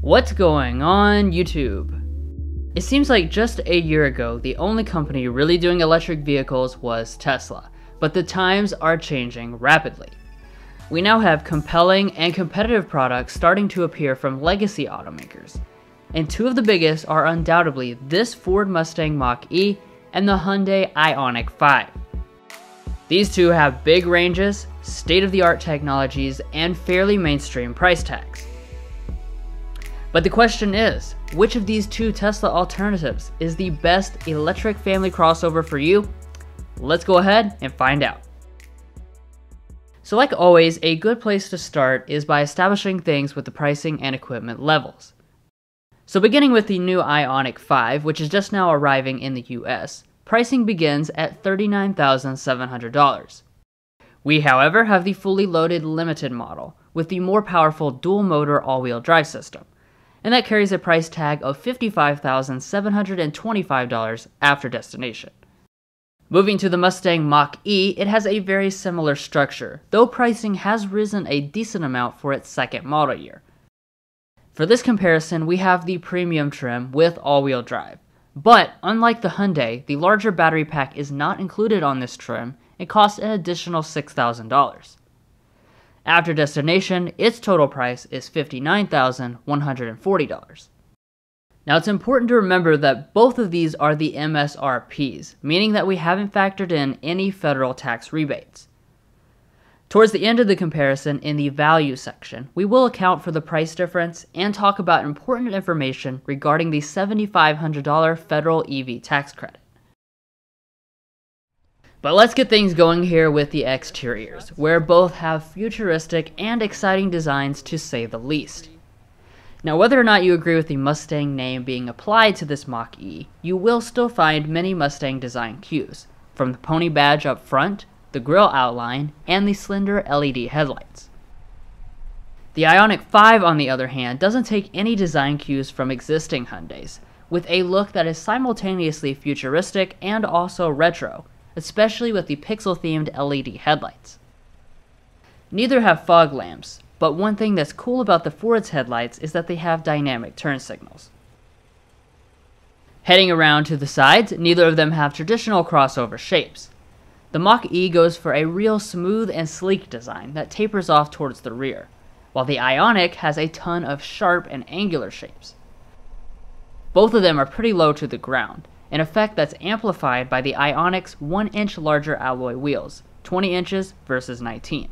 What's going on YouTube? It seems like just a year ago, the only company really doing electric vehicles was Tesla, but the times are changing rapidly. We now have compelling and competitive products starting to appear from legacy automakers, and two of the biggest are undoubtedly this Ford Mustang Mach-E and the Hyundai Ioniq 5. These two have big ranges, state-of-the-art technologies, and fairly mainstream price tags. But the question is, which of these two Tesla alternatives is the best electric family crossover for you? Let's go ahead and find out. So like always, a good place to start is by establishing things with the pricing and equipment levels. So beginning with the new Ioniq 5, which is just now arriving in the US, pricing begins at $39,700. We however have the fully loaded limited model, with the more powerful dual motor all-wheel drive system, and that carries a price tag of $55,725 after destination. Moving to the Mustang Mach-E, it has a very similar structure, though pricing has risen a decent amount for its second model year. For this comparison, we have the premium trim with all-wheel drive. But, unlike the Hyundai, the larger battery pack is not included on this trim and costs an additional $6,000. After destination, its total price is $59,140. Now it's important to remember that both of these are the MSRPs, meaning that we haven't factored in any federal tax rebates. Towards the end of the comparison in the value section, we will account for the price difference and talk about important information regarding the $7,500 federal EV tax credit. But let's get things going here with the exteriors, where both have futuristic and exciting designs to say the least. Now whether or not you agree with the Mustang name being applied to this Mach-E, you will still find many Mustang design cues, from the pony badge up front, the grille outline, and the slender LED headlights. The Ioniq 5 on the other hand doesn't take any design cues from existing Hyundais, with a look that is simultaneously futuristic and also retro, especially with the pixel-themed LED headlights. Neither have fog lamps, but one thing that's cool about the Ford's headlights is that they have dynamic turn signals. Heading around to the sides, neither of them have traditional crossover shapes. The Mach-E goes for a real smooth and sleek design that tapers off towards the rear, while the Ioniq has a ton of sharp and angular shapes. Both of them are pretty low to the ground, an effect that's amplified by the Ioniq's 1 inch larger alloy wheels, 20 inches versus 19.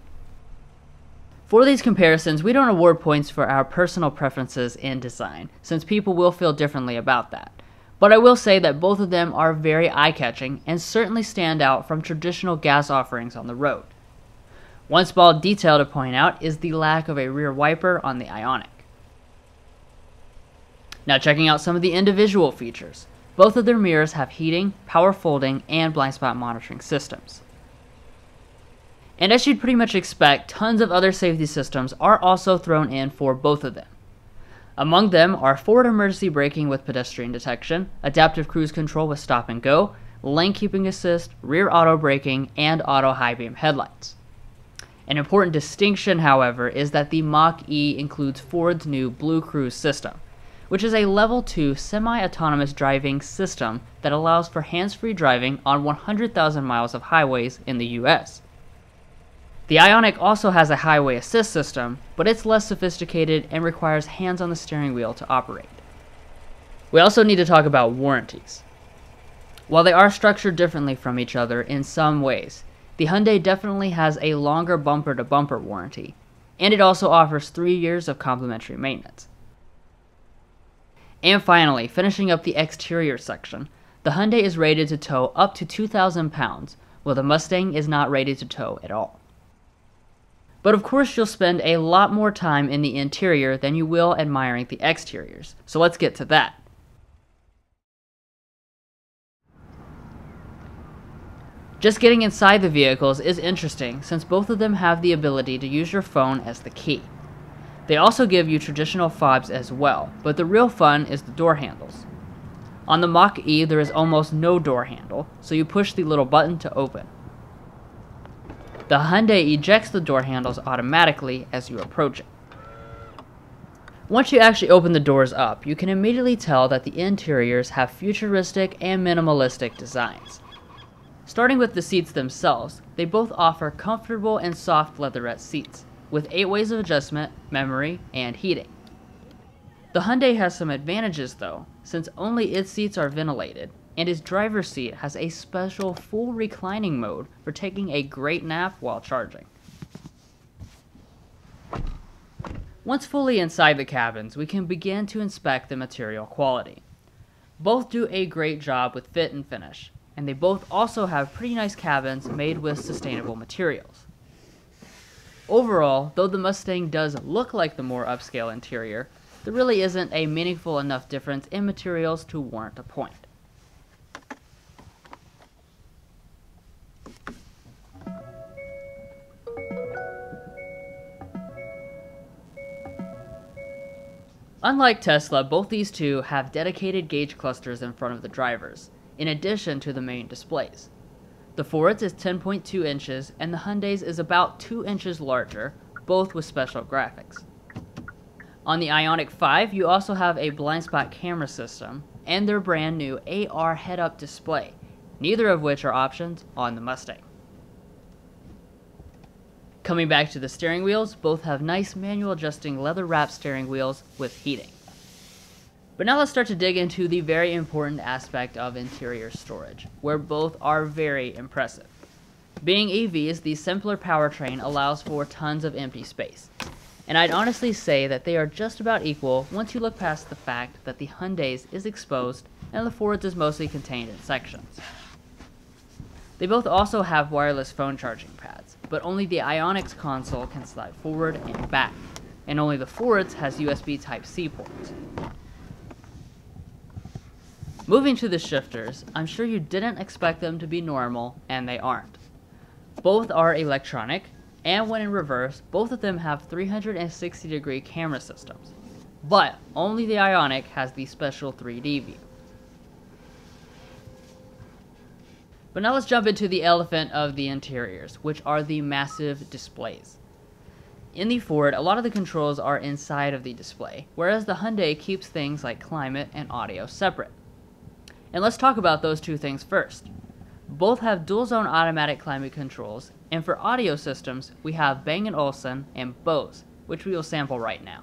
For these comparisons, we don't award points for our personal preferences in design, since people will feel differently about that. But I will say that both of them are very eye-catching and certainly stand out from traditional gas offerings on the road. One small detail to point out is the lack of a rear wiper on the Ioniq. Now checking out some of the individual features. Both of their mirrors have heating, power folding, and blind spot monitoring systems. And as you'd pretty much expect, tons of other safety systems are also thrown in for both of them. Among them are forward emergency braking with pedestrian detection, adaptive cruise control with stop and go, lane keeping assist, rear auto braking, and auto high beam headlights. An important distinction, however, is that the Mach-E includes Ford's new Blue Cruise system, which is a level 2 semi-autonomous driving system that allows for hands-free driving on 100,000 miles of highways in the US. The Ioniq also has a highway assist system, but it's less sophisticated and requires hands on the steering wheel to operate. We also need to talk about warranties. While they are structured differently from each other in some ways, the Hyundai definitely has a longer bumper-to-bumper -bumper warranty, and it also offers 3 years of complimentary maintenance. And finally, finishing up the exterior section, the Hyundai is rated to tow up to 2,000 pounds, while the Mustang is not rated to tow at all. But of course you'll spend a lot more time in the interior than you will admiring the exteriors, so let's get to that. Just getting inside the vehicles is interesting since both of them have the ability to use your phone as the key. They also give you traditional fobs as well, but the real fun is the door handles. On the Mach-E there is almost no door handle, so you push the little button to open. The Hyundai ejects the door handles automatically as you approach it. Once you actually open the doors up, you can immediately tell that the interiors have futuristic and minimalistic designs. Starting with the seats themselves, they both offer comfortable and soft leatherette seats, with 8 ways of adjustment, memory, and heating. The Hyundai has some advantages though, since only its seats are ventilated, and its driver's seat has a special full reclining mode for taking a great nap while charging. Once fully inside the cabins, we can begin to inspect the material quality. Both do a great job with fit and finish, and they both also have pretty nice cabins made with sustainable materials. Overall, though the Mustang does look like the more upscale interior, there really isn't a meaningful enough difference in materials to warrant a point. Unlike Tesla, both these two have dedicated gauge clusters in front of the drivers, in addition to the main displays. The Ford's is 10.2 inches and the Hyundai's is about 2 inches larger, both with special graphics. On the Ioniq 5, you also have a blind spot camera system and their brand new AR head-up display, neither of which are options on the Mustang. Coming back to the steering wheels, both have nice manual adjusting leather wrapped steering wheels with heating. But now let's start to dig into the very important aspect of interior storage, where both are very impressive. Being EVs, the simpler powertrain allows for tons of empty space. And I'd honestly say that they are just about equal once you look past the fact that the Hyundai's is exposed and the Ford's is mostly contained in sections. They both also have wireless phone charging pads, but only the Ioniq's console can slide forward and back, and only the Ford's has USB Type-C ports. Moving to the shifters, I'm sure you didn't expect them to be normal, and they aren't. Both are electronic, and when in reverse, both of them have 360 degree camera systems. But only the Ioniq has the special 3D view. But now let's jump into the elephant of the interiors, which are the massive displays. In the Ford, a lot of the controls are inside of the display, whereas the Hyundai keeps things like climate and audio separate. And let's talk about those two things first. Both have dual zone automatic climate controls, and for audio systems, we have Bang & Olufsen and Bose, which we will sample right now.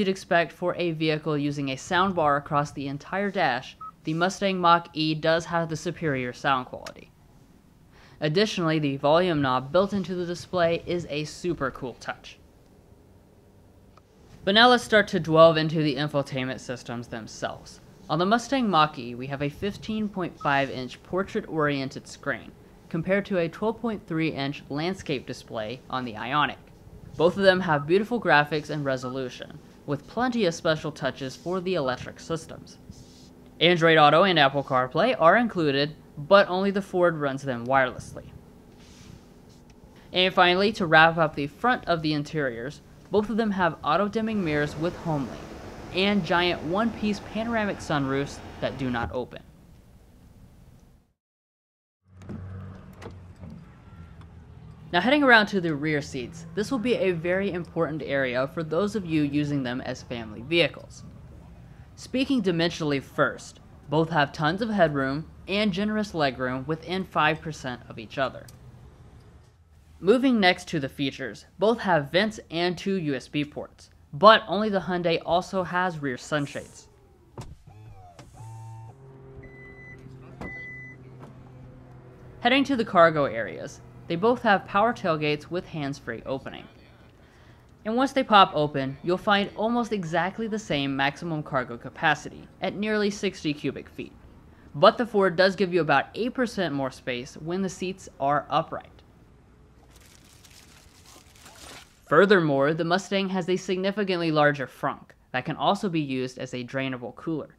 You'd expect for a vehicle using a soundbar across the entire dash, the Mustang Mach-E does have the superior sound quality. Additionally, the volume knob built into the display is a super cool touch. But now let's start to delve into the infotainment systems themselves. On the Mustang Mach-E, we have a 15.5 inch portrait-oriented screen, compared to a 12.3 inch landscape display on the Ioniq. Both of them have beautiful graphics and resolution, with plenty of special touches for the electric systems. Android Auto and Apple CarPlay are included, but only the Ford runs them wirelessly. And finally, to wrap up the front of the interiors, both of them have auto-dimming mirrors with HomeLink, and giant one-piece panoramic sunroofs that do not open. Now heading around to the rear seats, this will be a very important area for those of you using them as family vehicles. Speaking dimensionally first, both have tons of headroom and generous legroom within 5% of each other. Moving next to the features, both have vents and two USB ports, but only the Hyundai also has rear sunshades. Heading to the cargo areas, they both have power tailgates with hands-free opening. And once they pop open, you'll find almost exactly the same maximum cargo capacity, at nearly 60 cubic feet. but the Ford does give you about 8% more space when the seats are upright. Furthermore, the Mustang has a significantly larger frunk that can also be used as a drainable cooler.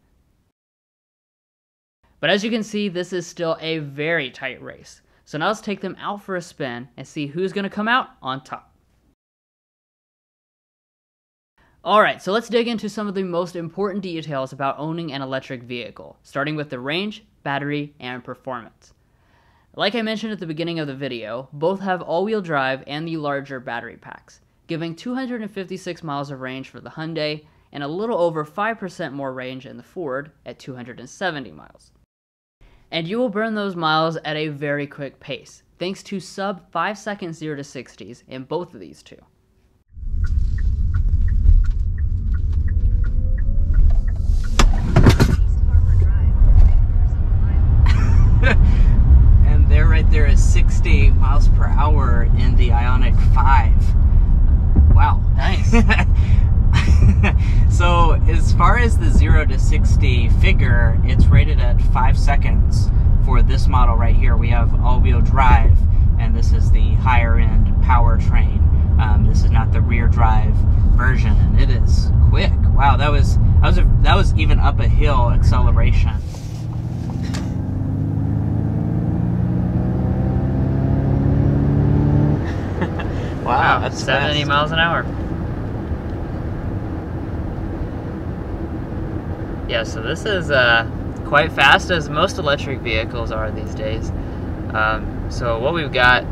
But as you can see, this is still a very tight race. So now let's take them out for a spin and see who's going to come out on top. Alright, so let's dig into some of the most important details about owning an electric vehicle, starting with the range, battery, and performance. Like I mentioned at the beginning of the video, both have all-wheel drive and the larger battery packs, giving 256 miles of range for the Hyundai and a little over 5% more range in the Ford at 270 miles. And you will burn those miles at a very quick pace, thanks to sub 5 second 0 to 60s in both of these two. and there right there is 60 miles per hour in the Ioniq 5. Wow. Nice. so, as far as the 0 to 60 figure, it's rated at 5 seconds for this model right here. We have all wheel drive, and this is the higher end powertrain. Um, this is not the rear drive version, and it is quick. Wow, that was that was a, that was even up a hill acceleration. Wow, that's 70 fast. miles an hour. Yeah, so this is uh, quite fast as most electric vehicles are these days. Um, so what we've got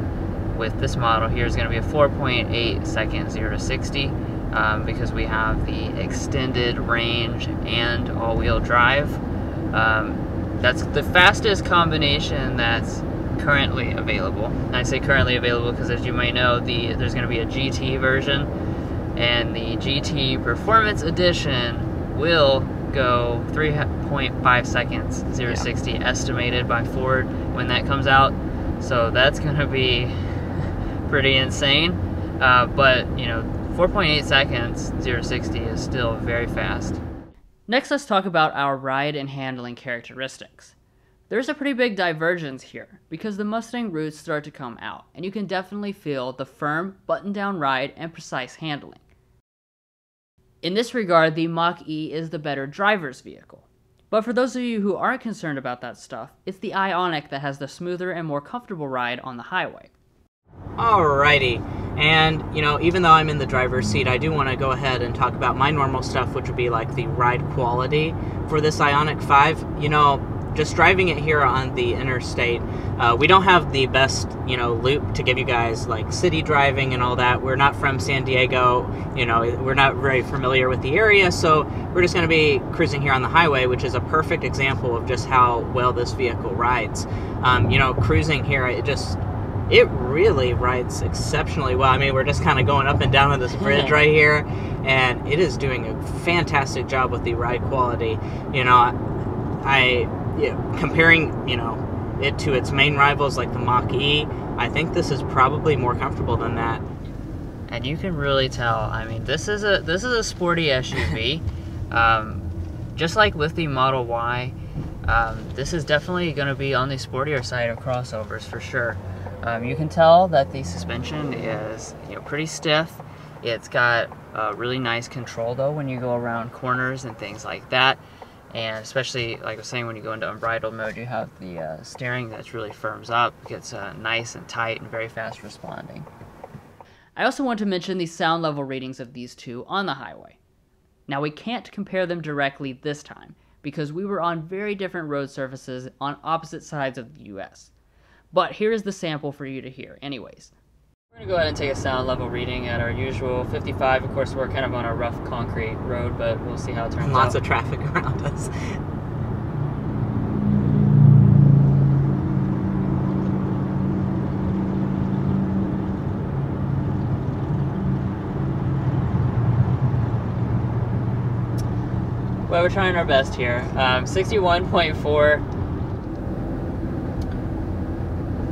with this model here is going to be a 4.8 second 0 to 60 um, because we have the extended range and all-wheel drive. Um, that's the fastest combination that's currently available. And I say currently available because as you might know, the there's going to be a GT version, and the GT Performance Edition will go 3.5 seconds 0 yeah. 60 estimated by Ford when that comes out. So that's going to be pretty insane. Uh, but you know, 4.8 seconds 0 60 is still very fast. Next, let's talk about our ride and handling characteristics. There's a pretty big divergence here, because the Mustang roots start to come out, and you can definitely feel the firm, button-down ride and precise handling. In this regard, the Mach-E is the better driver's vehicle. But for those of you who aren't concerned about that stuff, it's the Ioniq that has the smoother and more comfortable ride on the highway. Alrighty, and you know, even though I'm in the driver's seat, I do want to go ahead and talk about my normal stuff, which would be like the ride quality for this Ioniq 5. You know, just driving it here on the interstate, uh, we don't have the best, you know, loop to give you guys like city driving and all that. We're not from San Diego, you know, we're not very familiar with the area, so we're just going to be cruising here on the highway, which is a perfect example of just how well this vehicle rides. Um, you know, cruising here, it just it really rides exceptionally well. I mean, we're just kind of going up and down on this bridge right here, and it is doing a fantastic job with the ride quality. You know, I yeah, comparing, you know, it to its main rivals like the Mach E, I think this is probably more comfortable than that. And you can really tell. I mean, this is a this is a sporty SUV, um, just like with the Model Y. Um, this is definitely going to be on the sportier side of crossovers for sure. Um, you can tell that the suspension is you know pretty stiff. It's got a really nice control though when you go around corners and things like that and especially like I was saying when you go into unbridled mode you have the uh, steering that's really firms up gets uh, nice and tight and very fast responding. I also want to mention the sound level ratings of these two on the highway. Now we can't compare them directly this time because we were on very different road surfaces on opposite sides of the US but here is the sample for you to hear. Anyways we're gonna go ahead and take a sound level reading at our usual 55. Of course, we're kind of on a rough concrete road, but we'll see how it turns Lots out. Lots of traffic around us. Well, we're trying our best here. Um, 61.4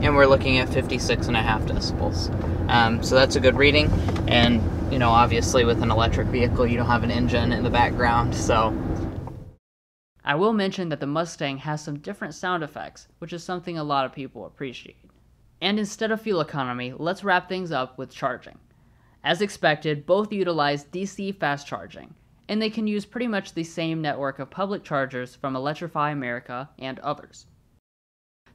and we're looking at 56 and a half decibels. Um, so that's a good reading. And, you know, obviously with an electric vehicle, you don't have an engine in the background, so. I will mention that the Mustang has some different sound effects, which is something a lot of people appreciate. And instead of fuel economy, let's wrap things up with charging. As expected, both utilize DC fast charging, and they can use pretty much the same network of public chargers from Electrify America and others.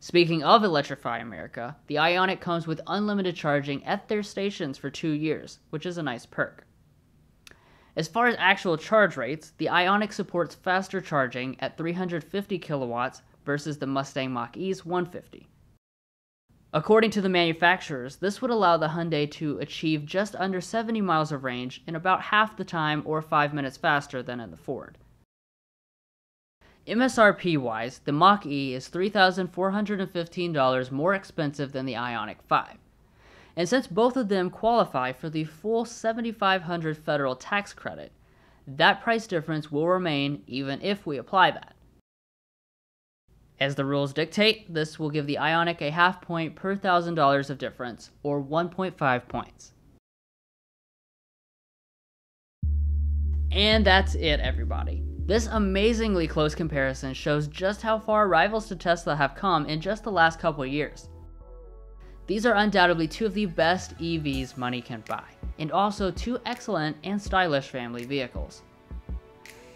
Speaking of Electrify America, the Ioniq comes with unlimited charging at their stations for two years, which is a nice perk. As far as actual charge rates, the Ioniq supports faster charging at 350 kilowatts versus the Mustang Mach E's 150. According to the manufacturers, this would allow the Hyundai to achieve just under 70 miles of range in about half the time or 5 minutes faster than in the Ford. MSRP wise, the Mach E is $3,415 more expensive than the Ioniq 5. And since both of them qualify for the full 7,500 federal tax credit, that price difference will remain even if we apply that. As the rules dictate, this will give the Ioniq a half point per thousand dollars of difference, or 1.5 points. And that's it, everybody. This amazingly close comparison shows just how far rivals to Tesla have come in just the last couple years. These are undoubtedly two of the best EVs money can buy, and also two excellent and stylish family vehicles.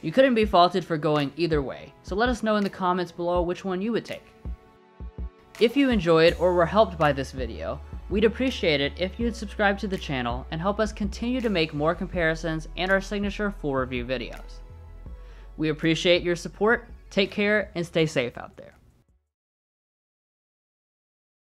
You couldn't be faulted for going either way, so let us know in the comments below which one you would take. If you enjoyed or were helped by this video, we'd appreciate it if you'd subscribe to the channel and help us continue to make more comparisons and our signature full review videos. We appreciate your support, take care, and stay safe out there.